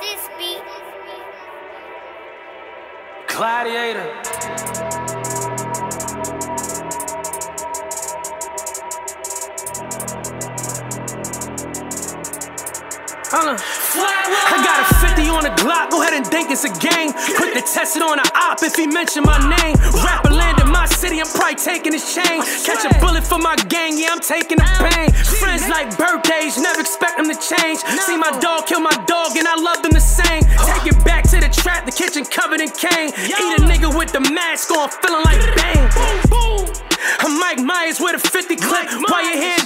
this beat. Gladiator. Uh, I got a 50 on the Glock, go ahead and think it's a game. Quick to test it on an op if he mention my name. Rapper land in my city, I'm probably taking his chain. Catch a bullet for my gang, yeah, I'm taking the pain. Friends like birthdays, never expect them to change. See my dog kill my dog, and I love them the same. Take it back to the trap, the kitchen covered in cane. Eat a nigga with the mask on, feeling like bang. Boom! I'm Mike Myers with a 50 clip. Why your hand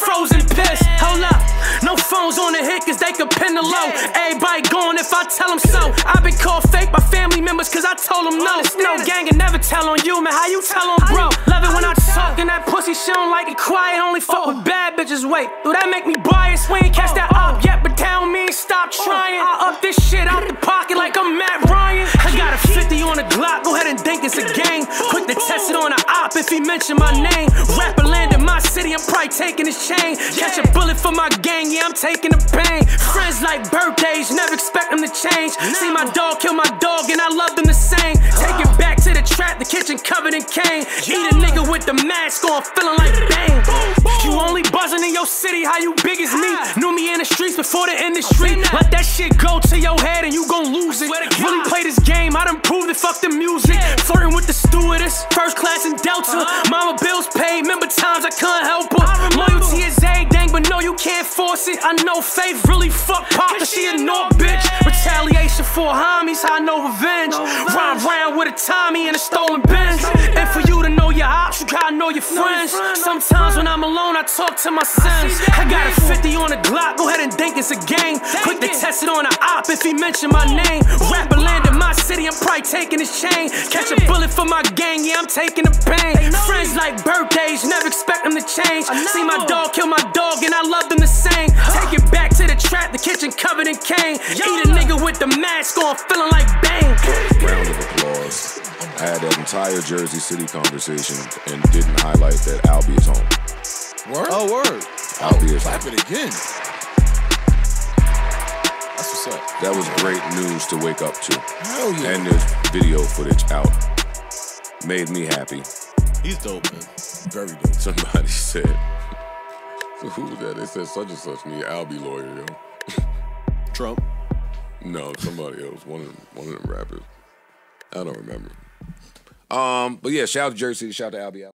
frozen piss. Hold up, no phones on the hit, cause they can pin the low. Everybody going if I tell them so. i been called fake by family members, cause I told them no. No gang and never tell on you, man. How you tell on bro? Love it when I talk and that pussy, she don't like it quiet. Only fuck with oh. bad bitches. Wait, do that make me biased? We ain't catch oh, that oh. up yet, but tell me stop trying. I up this shit go ahead and think it's a game. Quick to test it on an op if he mention my name. Rapper land in my city, I'm probably taking his chain. Catch a bullet for my gang, yeah, I'm taking the pain. Friends like birthdays, never expect them to change. See my dog kill my dog, and I love them the same. Take it back to the trap, the kitchen covered in cane. Eat a nigga with the mask on, feeling like bang. You only buzzing in your city, how you big as me? Knew me in the streets before the industry. Let that shit go to your head and you gon' lose it. First class in Delta. Mama bills paid, remember times I couldn't help her. Loyalty is everything, but no, you can't force it. I know faith really fuck pop, cause she a North bitch. Retaliation for homies, I know revenge. Run round with a Tommy and a stolen Benz. And for you to know your ops, you gotta know your friends. Sometimes when I'm alone, I talk to my sons. I got a 50 on the Glock, go ahead and think it's a game. Quick to test it on an op if he mention my name. Rapper land in my city, I'm probably taking his chain. Catch a bullet for my gang, yeah, I'm taking the pain. Friends like birthdays, never expect them to change. See my dog kill my dog, and I love them the same. Take it back to the trap, the kitchen covered in cane. Eat a nigga with the mask on, feeling like bang. Round of applause. I had that entire Jersey City conversation and didn't highlight that Albee is home. Word? Oh, word. Albee is Clap home. it again. That's what's up. That was great news to wake up to. Hell yeah. And there's video footage out. Made me happy. He's dope, man. Very dope. Somebody said, so who was that? They said such and such need Albee lawyer, yo. Trump. No, somebody else. One of them, one of them rappers. I don't remember. Um, but yeah, shout out to Jersey shout out to Albee.